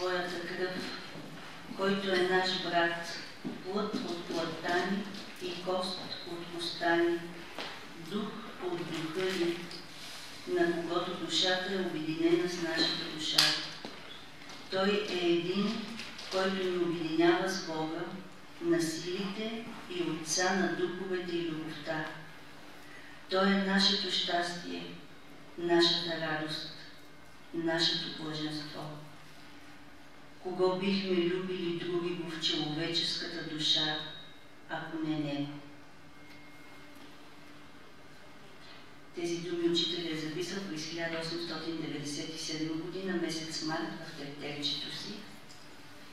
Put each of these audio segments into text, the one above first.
своята кръв, който е наш брат, плът от плътта ни и кост от коста ни, дух от духа ни, на когото душата е обединена с нашата душа. Той е един, който ни обединява с Бога, на силите и Отца на духовете и любовта. Той е нашето щастие, нашата радост, нашето блаженство. Кого бихме любили други в човеческата душа, ако не Него? Тези думи учителя е записал през 1897 година, месец март, в тефтерчето си,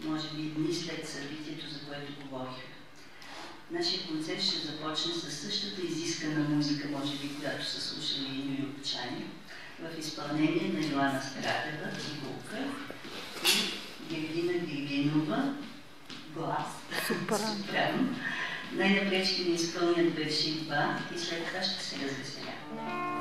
може би дни след събитието, за което говорих. Нашия концерт ще започне с същата изискана музика, може би, която са слушали и нюйоркчани, в изпълнение на Йоанна Цигулка и Най-напред ще изпълнят верши 2 и след това ще се развеселяваме.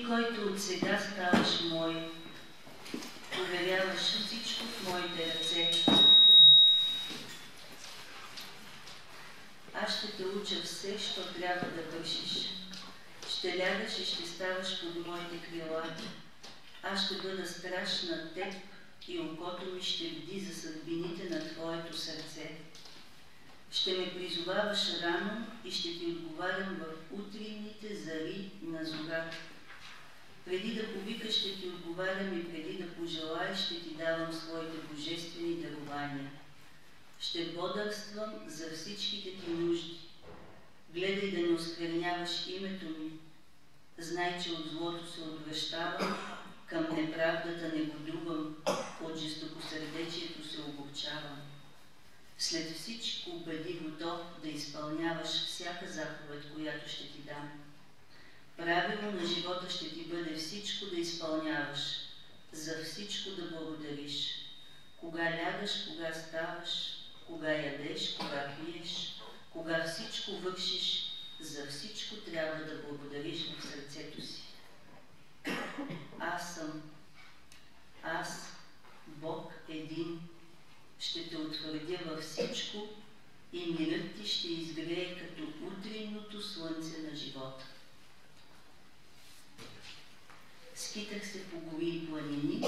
Който от сега ставаш мой, поверяваш всичко в моите ръце. Аз ще те уча все, що трябва да вършиш. Ще лягаш и ще ставаш под моите крила. Аз ще бъда страш на теб и окото ми ще бди за съдбините на твоето сърце. Ще ме призоваваш рано и ще ти отговарям в утринните зари на зората. Преди да повикаш, ще ти отговарям и преди да пожелаеш, ще ти давам своите божествени дарования. Ще бодърствам за всичките ти нужди. Гледай да не оскверняваш името ми. Знай, че от злото се отвръщавам, към неправдата не годувам, от жестокосърдечието се огорчавам. След всичко бъди готов да изпълняваш всяка заповед, която ще ти дам. Правило на живота ще ти бъде всичко да изпълняваш, за всичко да благодариш. Кога лягаш, кога ставаш, кога ядеш, кога пиеш, кога всичко вършиш, за всичко трябва да благодариш в сърцето си. Аз съм. Аз, Бог един, ще те утвърдя във всичко и мирът ти ще изгрее като утринното слънце на живота. Скитах се по гори и планини,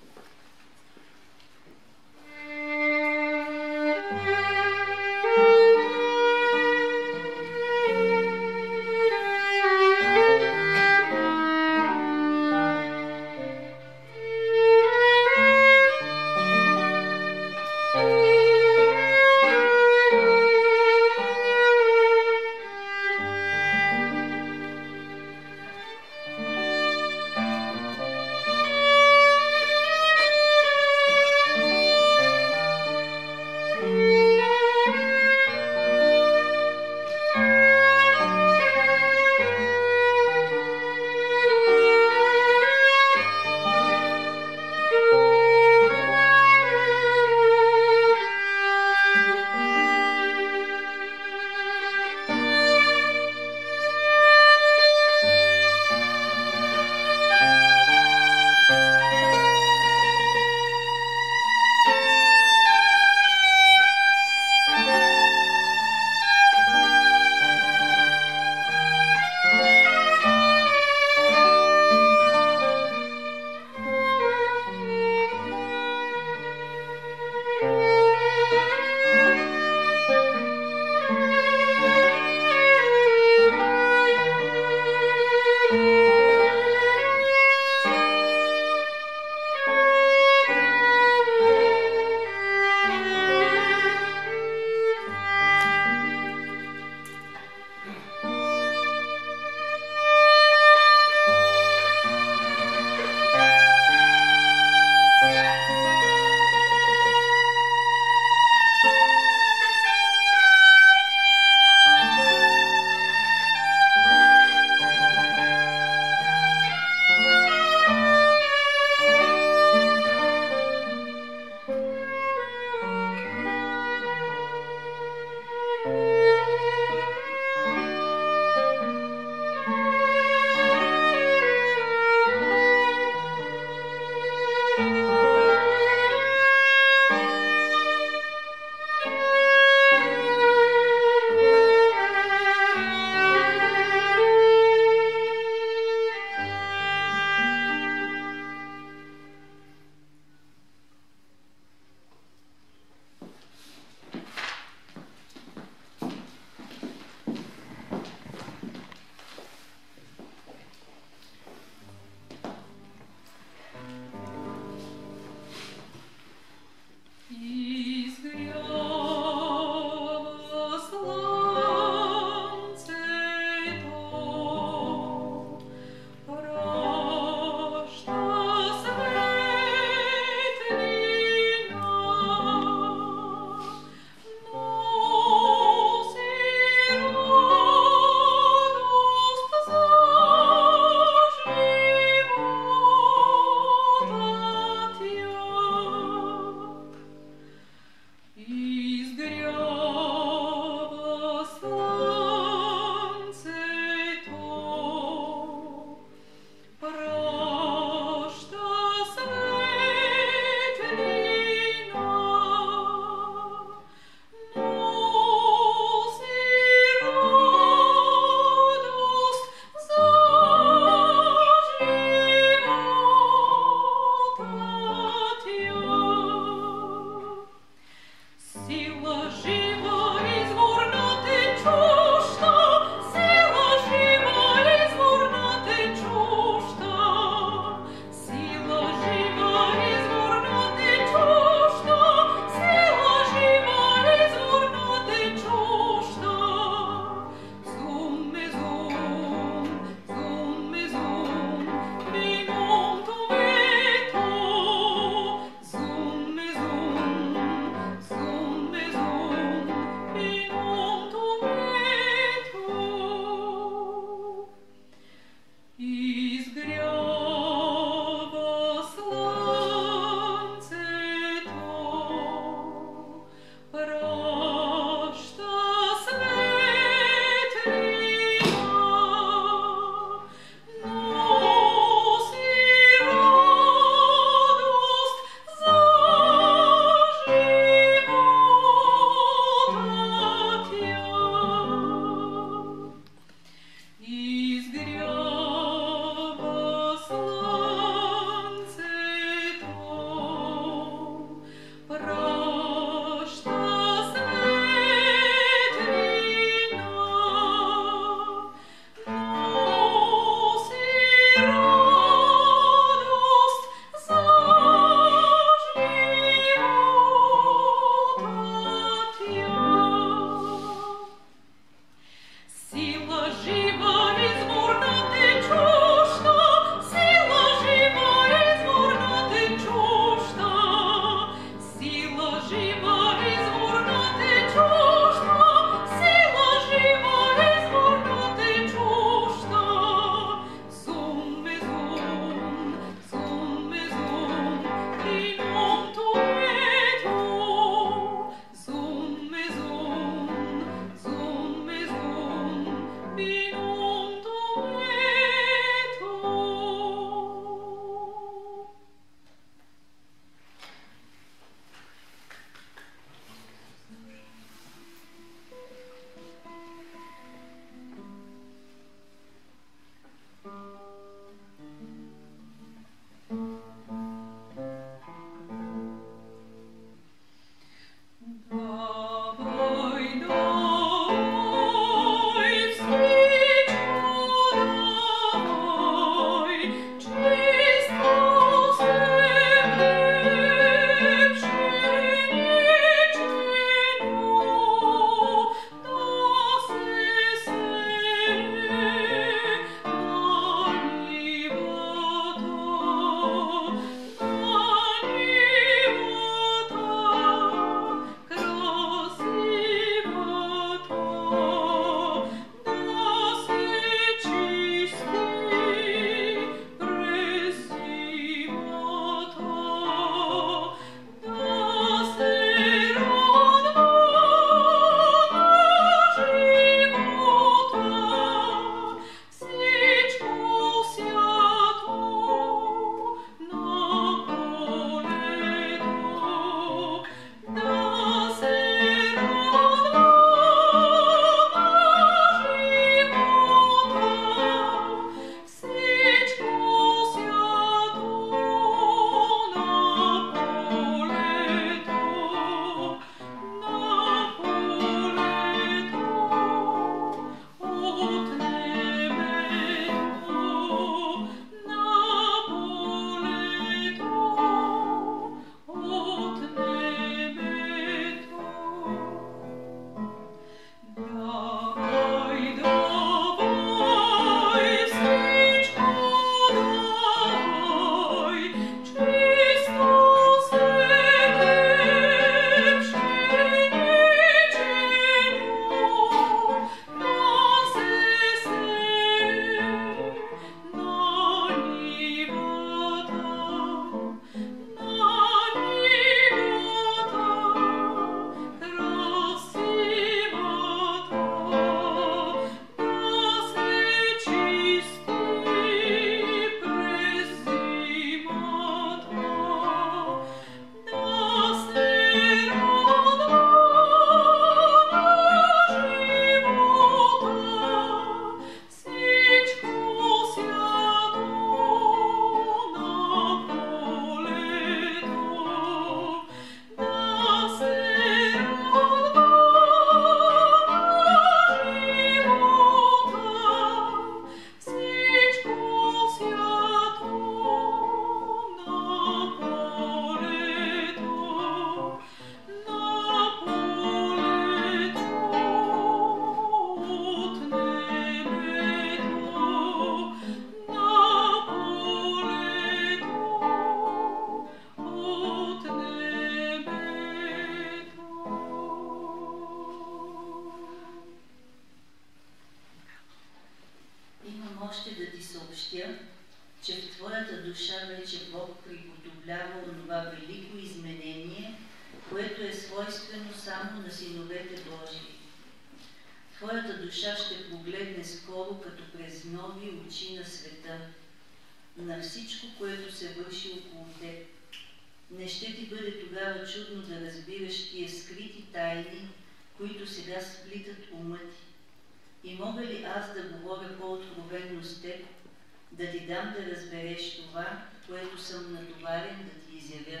ти дам да разбереш това, което съм натоварен да ти изявя?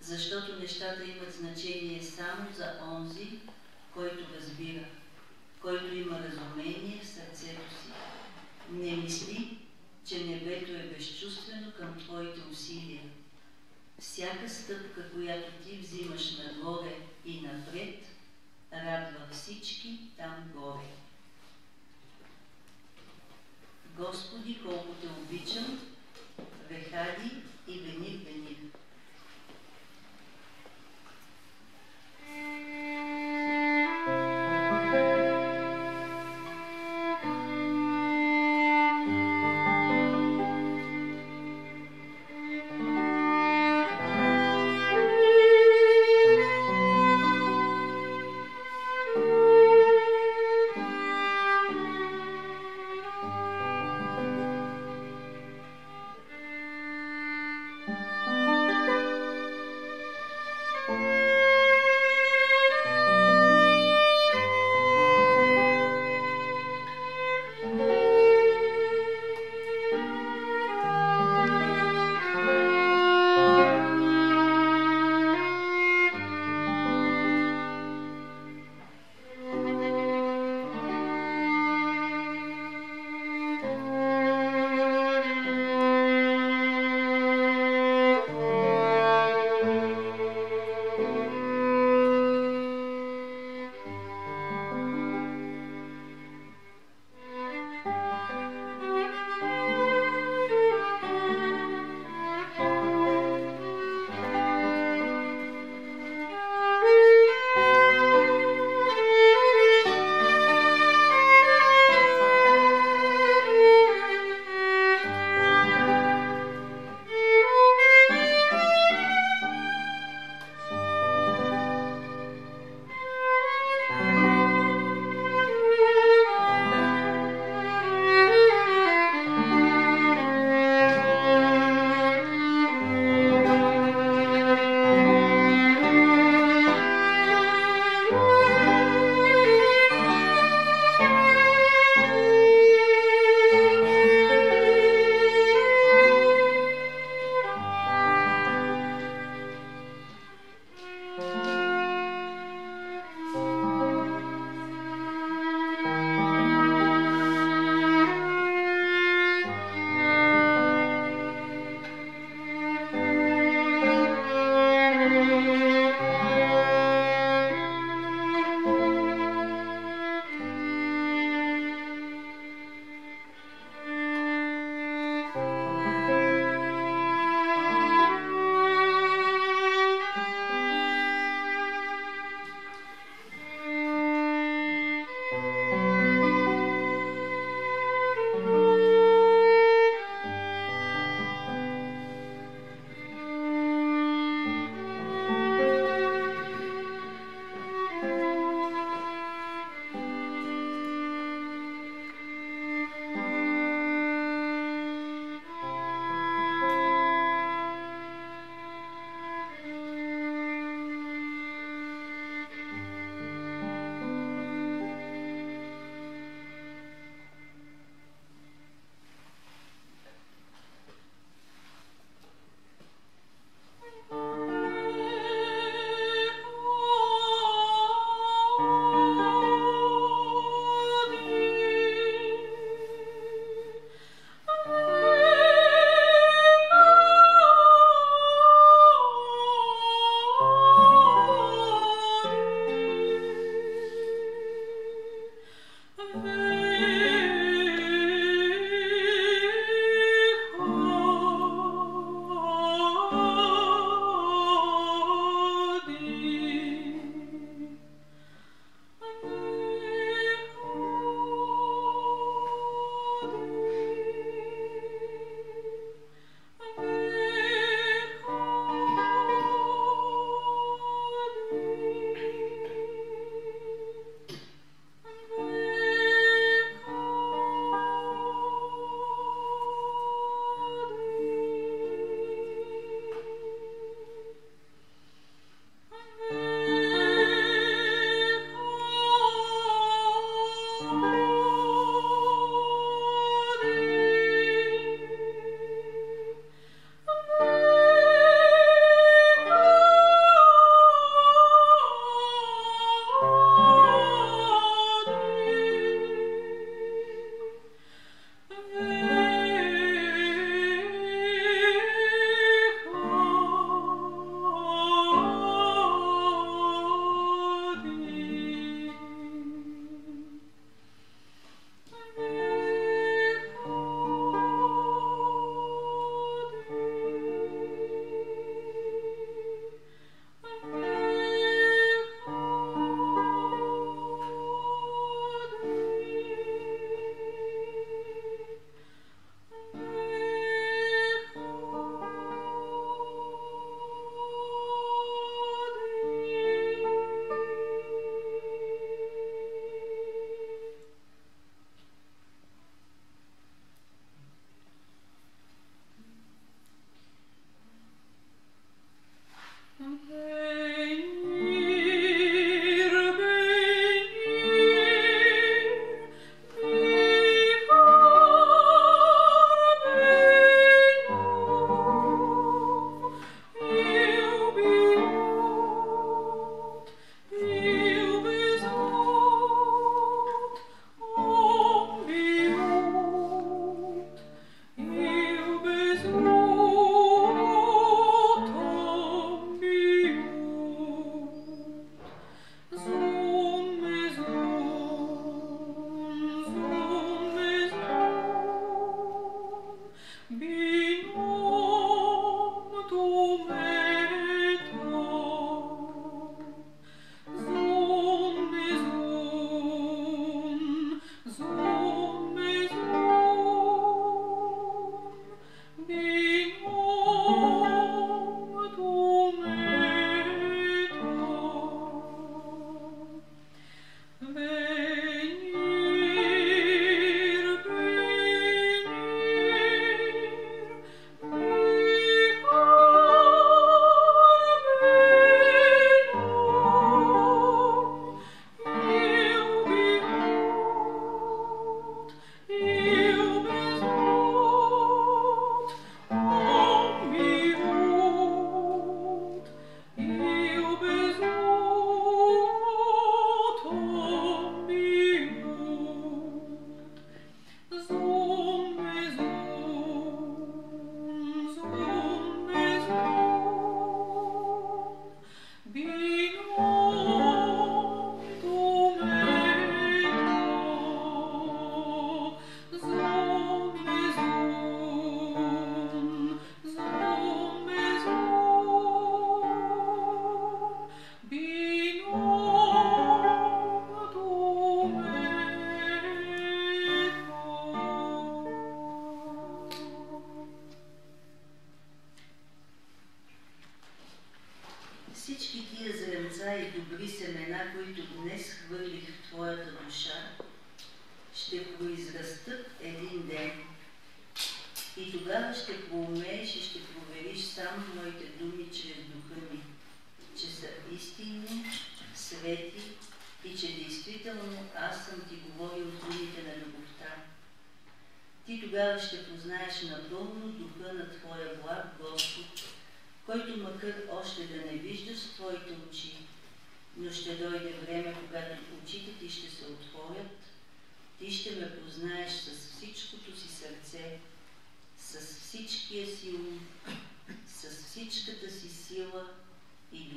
Защото нещата имат значение само за онзи, който разбира, който има разумение в сърцето си. Не мисли, че небето е безчувствено към твоите усилия. Всяка стъпка, която ти взимаш нагоре и напред, радва всички там горе. Господи, колко те обичам, Вехади и Венир Венир.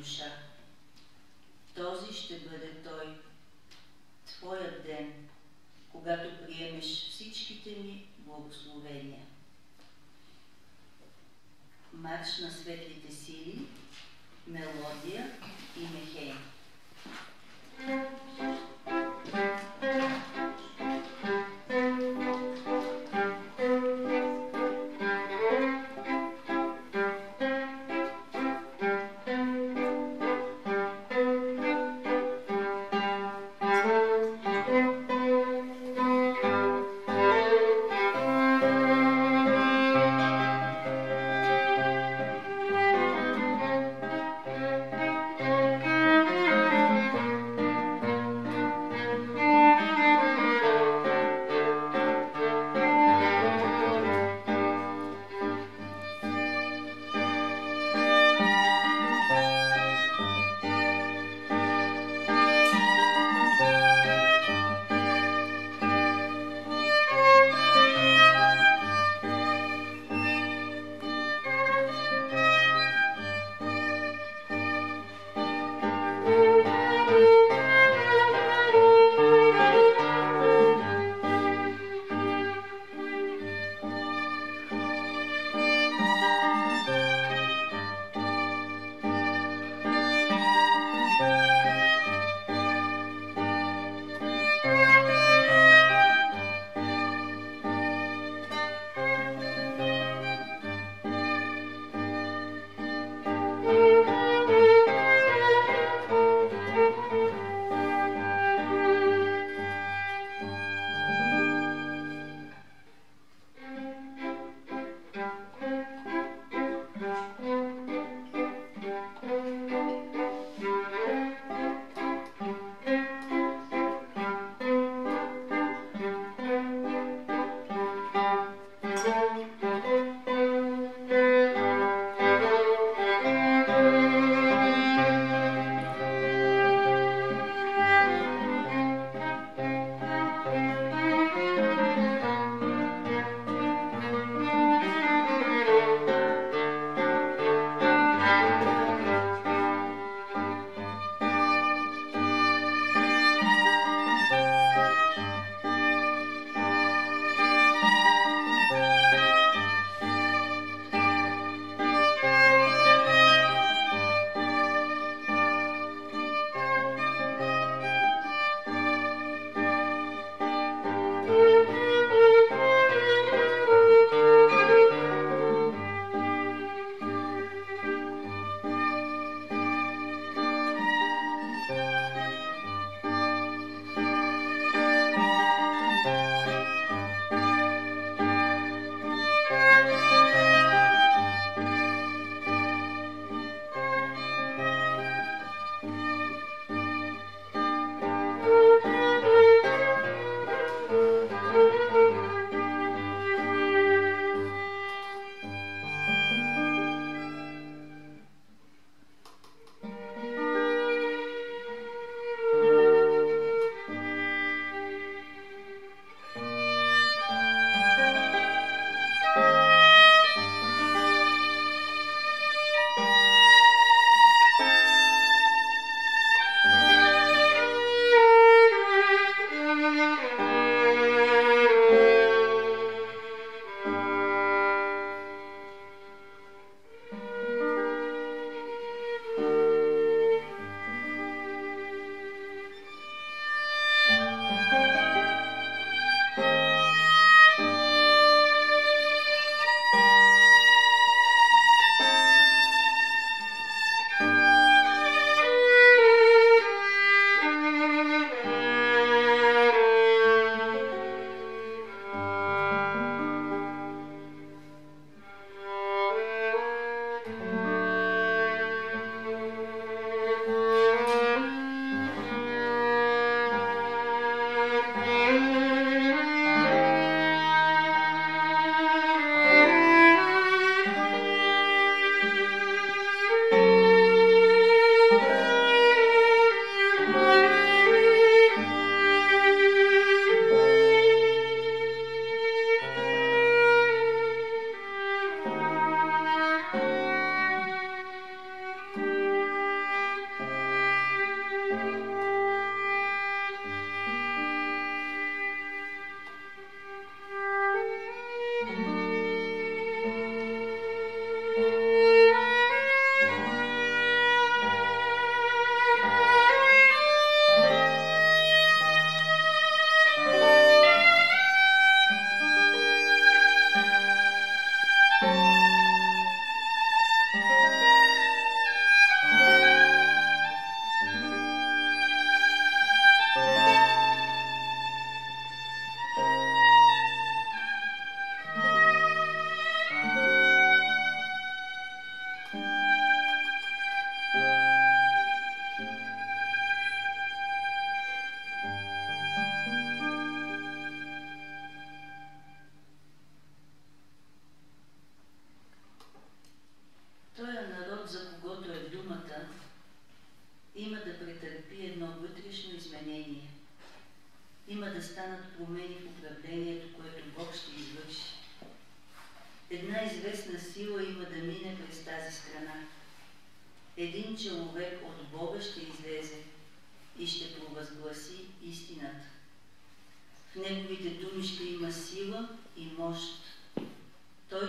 душа. Този ще бъде той, твоят ден, когато приемеш всичките ми благословения. Марш на светлите сили, мелодия и мехей.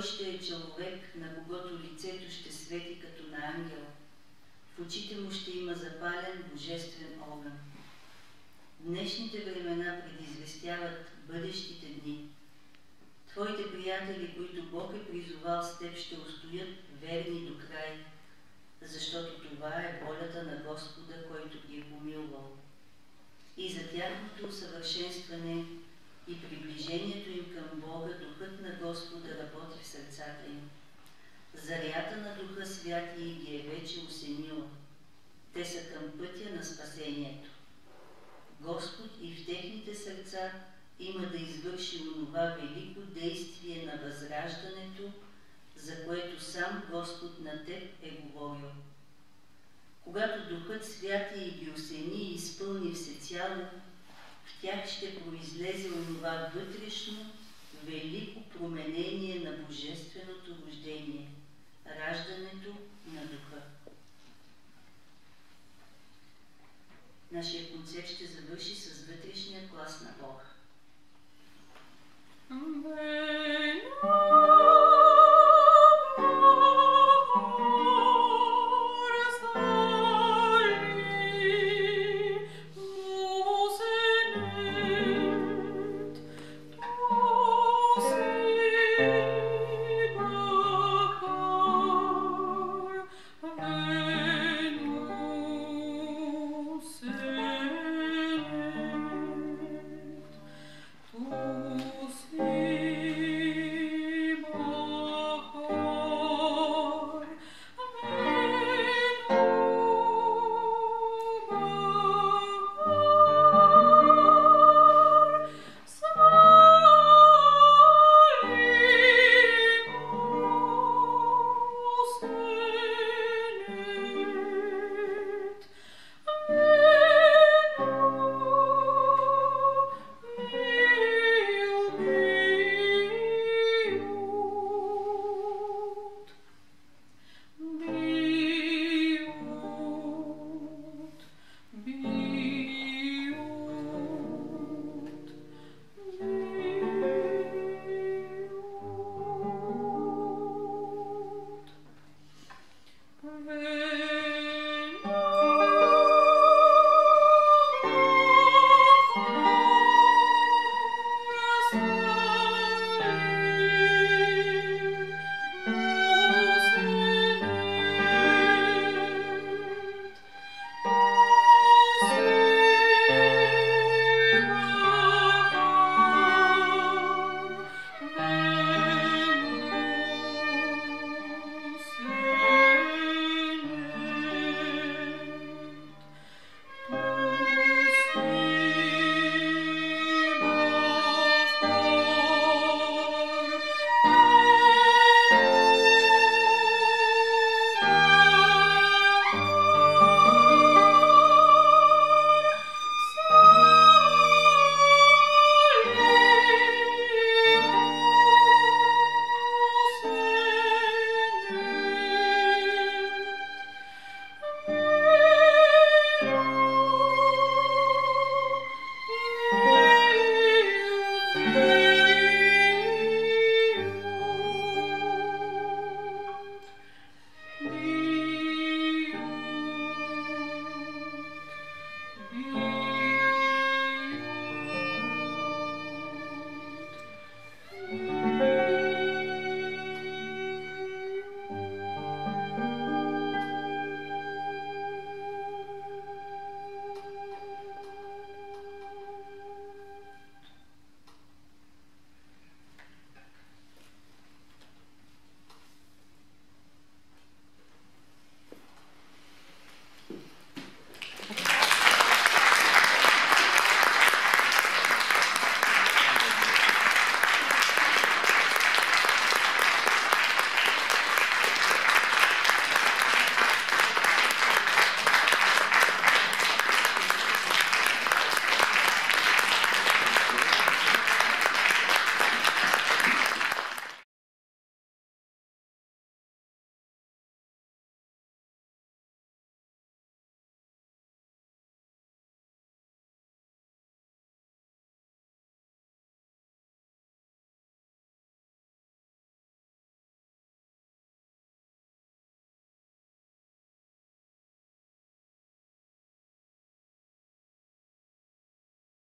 Ще е човек, на когото лицето ще свети като на ангел. В очите му ще има запален божествен огън. Днешните времена предизвестяват бъдещите дни. Твоите приятели, които Бог е призовал с теб, ще устоят верни до край, защото това е волята на Господа, който ги е помилвал. И за тяхното усъвършенстване и приближението им към Бога, Духът на Господа работи в сърцата им. Зарята на Духа Святия ги е вече осенила. Те са към пътя на спасението. Господ и в техните сърца има да извърши онова велико действие на възраждането, за което сам Господ на теб е говорил. Когато Духът Святия ги осени и изпълни всецяло, в тях ще произлезе онова вътрешно, велико променение на Божественото рождение, раждането на Духа. Нашия концерт ще завърши с вътрешния клас на Бога. Amen.